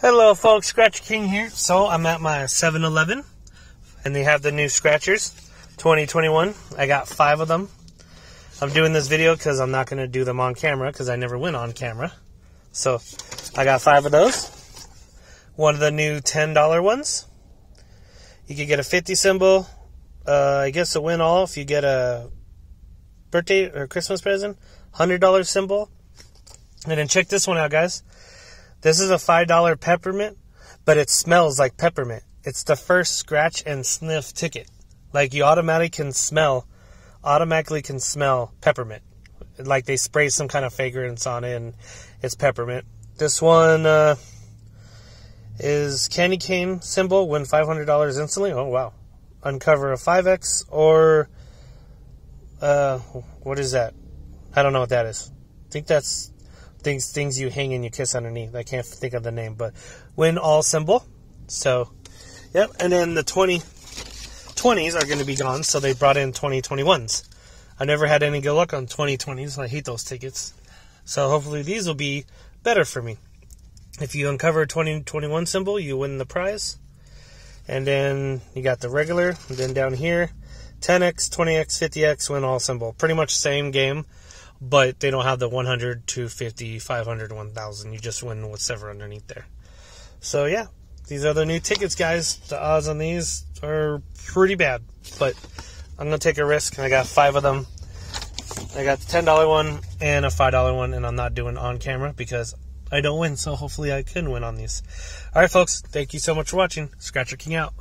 Hello, folks. Scratch King here. So I'm at my 7-Eleven, and they have the new Scratchers 2021. I got five of them. I'm doing this video because I'm not going to do them on camera because I never went on camera. So I got five of those. One of the new $10 ones. You could get a 50 symbol. Uh, I guess a win all if you get a birthday or Christmas present. $100 symbol. And then check this one out, guys. This is a $5 peppermint, but it smells like peppermint. It's the first scratch and sniff ticket. Like you automatically can smell, automatically can smell peppermint. Like they spray some kind of fragrance on it and it's peppermint. This one uh, is candy cane symbol, win $500 instantly. Oh, wow. Uncover a 5X or uh, what is that? I don't know what that is. I think that's things things you hang and you kiss underneath. I can't think of the name, but win all symbol. So, yep. And then the 2020s are going to be gone, so they brought in 2021s. I never had any good luck on 2020s. I hate those tickets. So hopefully these will be better for me. If you uncover a 2021 symbol, you win the prize. And then you got the regular. And then down here, 10x, 20x, 50x, win all symbol. Pretty much same game but they don't have the 100, 250, 500, 1000. You just win whatever underneath there. So yeah, these are the new tickets, guys. The odds on these are pretty bad, but I'm gonna take a risk. And I got five of them. I got the ten dollar one and a five dollar one, and I'm not doing on camera because I don't win. So hopefully I can win on these. All right, folks. Thank you so much for watching. Scratcher King out.